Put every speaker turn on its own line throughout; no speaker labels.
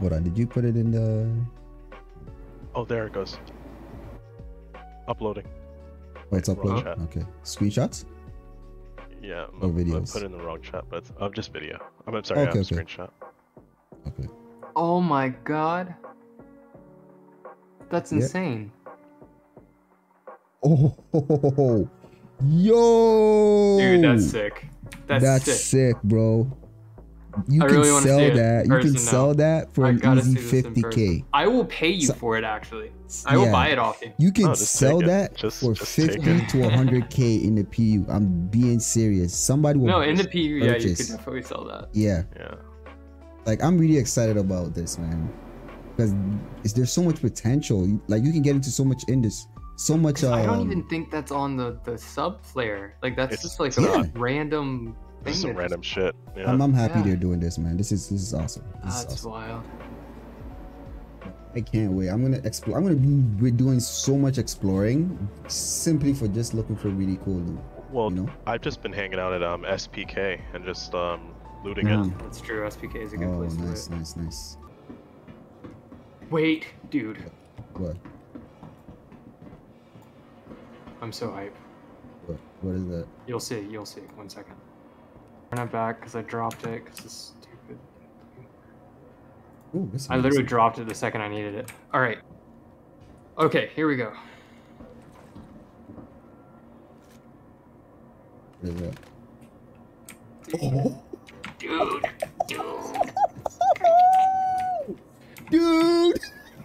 Hold on, did you put it in the?
Oh, there it goes. Uploading.
Oh, it's
uploading.
Okay, screenshots.
Yeah,
Oh,
I
videos.
put it in the wrong chat, but I'm oh, just video. I'm, I'm sorry,
Okay,
I'm
okay.
screenshot.
Okay.
Oh my god. That's
Yeah.
insane.
Oh, yo!
Dude, that's sick. That's,
That's
sick.
sick, bro. You
I
can
really
sell
see
that. You can sell
now.
that for
I
an easy
see this in
50k.
I will pay you
So-
for it actually. I will
Yeah.
buy it off you.
You can
Oh,
sell that
Just-
for
just
50
it.
to 100k in the PU. I'm being serious. Somebody will.
No, in the PU, yeah, you could
purchase.
definitely sell that.
Yeah,
Yeah.
like I'm really excited about this, man. Because there's so much potential. Like you can get into so much in this, so much.
'Cause I don't
um,
even think that's on the the sub flare. Like that's just like
not.
a random thing.
This is some
that
random shit. Yeah.
I'm, I'm happy
Yeah.
they're doing this, man. This is this is awesome. This
just-
is
That's
awesome.
wild.
I can't wait. I'm gonna explore. I'm gonna be we're doing so much exploring simply for just looking for really cool loot.
well,
You know?
I've just been hanging out at um SPK and just um looting
Mm.
it.
That's true. SPK is a good
Oh,
place to
nice,
live.
nice, nice.
Wait, dude,
What?
I'm so hype.
What? What is that?
You'll see. You'll see. One second. Turn it back because I dropped it because it's stupid.
Oh, this.
I literally dropped it the second I needed it. All right. Okay, here we go.
What is that? Oh,
Dude, dude.
dude!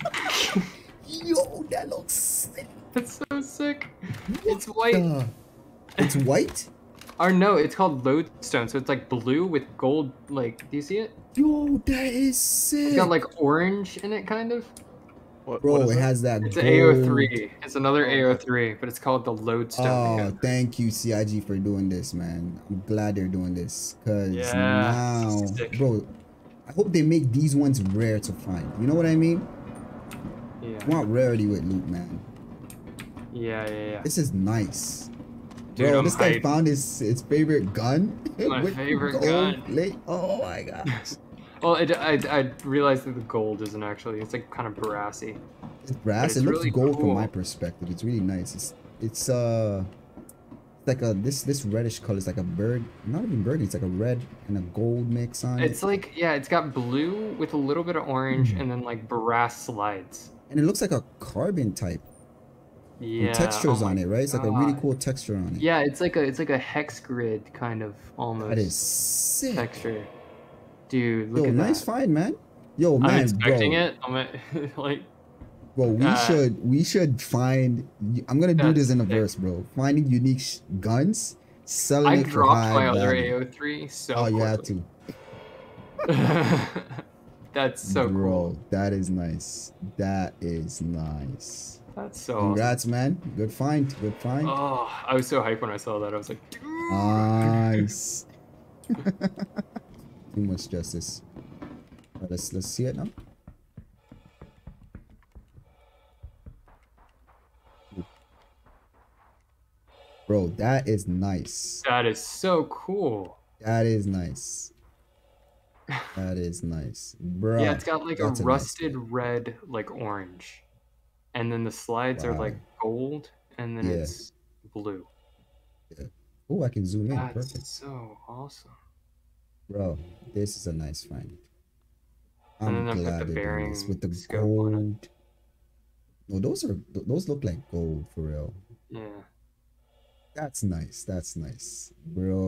Yo, that looks sick.
That's so sick. It's white.
Uh, it's white.
Or no, it's called lodestone, so it's like blue with gold. Like, do you see it?
Yo, that is sick.
It's got like orange in it, kind of.
What,
Bro,
what is
it
that?
has that.
It's
gold-
A03. It's another A03, but it's called the lodestone.
Oh,
because-
thank you, CIG, for doing this, man. I'm glad they're doing this. Cause
Yeah,
now,
sick.
bro, I hope they make these ones rare to find. You know what I mean?
yeah.
I want rarity with loot, man.
Yeah, yeah, yeah.
This is nice.
Dude,
Bro,
I'm
this guy
hyped.
found his his favorite gun.
My favorite gun.
plate. Oh my god.
Well, it, I, I realized that the gold isn't actually. It's like kind of brassy.
It's brass.
it's
it looks
really
gold from my perspective. It's really nice. It's it's uh like a this this reddish color. It's like a bird. Not even burgundy. It's like a red and a gold mix on
It's
it.
It's like yeah, it's got blue with a little bit of orange
Mhm.
and then like brass slides.
And it looks like a carbon type. With
Yeah.
textures
oh
on it, right? It's like a really cool texture on it.
Yeah, it's like a it's like a hex grid kind of almost
That is sick.
texture. Dude, look
Yo,
at
nice
that.
find, man. Yo, man,
I'm expecting
bro.
it. I'm a- like
Bro, we
Uh,
should we should find. I'm gonna do this in a
sick.
verse, bro. Finding unique sh- guns, selling
I
it for
dropped
high
my other. A03 so
Oh, you had to,
That's so
bro.
cool.
That is nice. That is nice.
That's so awesome.
Congrats, man. Good find. Good find.
Oh, I was so hyped when I saw that. I was like,
Nice. Too much justice. Alright, let's let's see it now. Bro, that is nice.
that is so cool.
That is nice. That is nice. Bro.
yeah, it's got like a
that's a nice
rusted red, like orange, and then the slides are like gold, and then
Yeah.
it's blue. Yeah.
Oh, I can zoom in.
That's
Perfect.
so awesome.
Bro, this is a nice find. I'm
then
glad
the
this with the
scope on it.
gold. No, those are those look like gold for real.
Yeah.
That's nice. That's nice, bro.